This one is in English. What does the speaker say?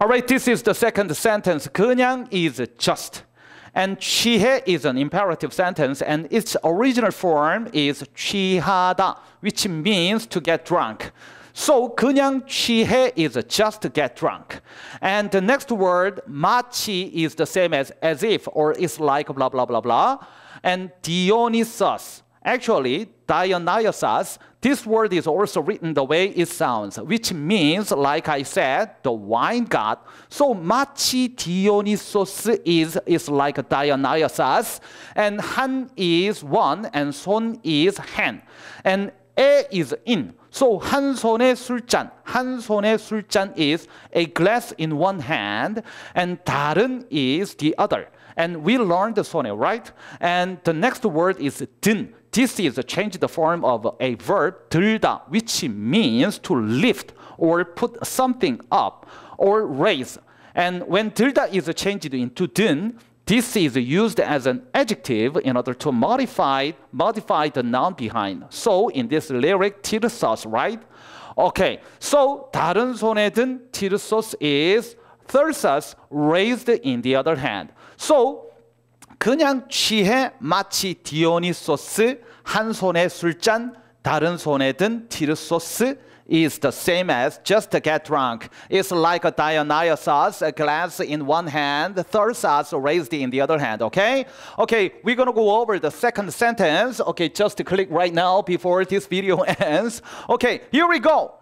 All right, this is the second sentence. 그냥 is just. And 취해 is an imperative sentence, and its original form is 취하다, which means to get drunk. So 그냥 취해 is just to get drunk. And the next word 마치 is the same as as if or is like blah blah blah blah. And Dionysus Actually, Dionysus, this word is also written the way it sounds, which means, like I said, the wine god. So 마치 Dionysus is, is like Dionysus, and 한 is one, and 손 is hand. And 에 is in. So 한 손에 술잔, 한 손에 술잔 is a glass in one hand, and 다른 is the other. And we learned the 손에, right? And the next word is 든. This is changed the form of a verb 들다, which means to lift or put something up or raise. And when 들다 is changed into 든, this is used as an adjective in order to modify, modify the noun behind. So in this lyric, 티르소스, right? Okay, so 다른 손에 든 티르소스 is thyrsus raised in the other hand. So 그냥 취해 마치 디오니소스 한 손에 술잔 다른 손에 든 티르소스 is the same as just get drunk. It's like a Dionysus, a glass in one hand, thyrsus raised in the other hand, okay? Okay, we're gonna go over the second sentence. Okay, just click right now before this video ends. Okay, here we go.